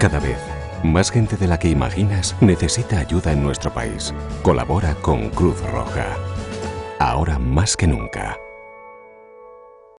Cada vez, más gente de la que imaginas necesita ayuda en nuestro país. Colabora con Cruz Roja. Ahora más que nunca.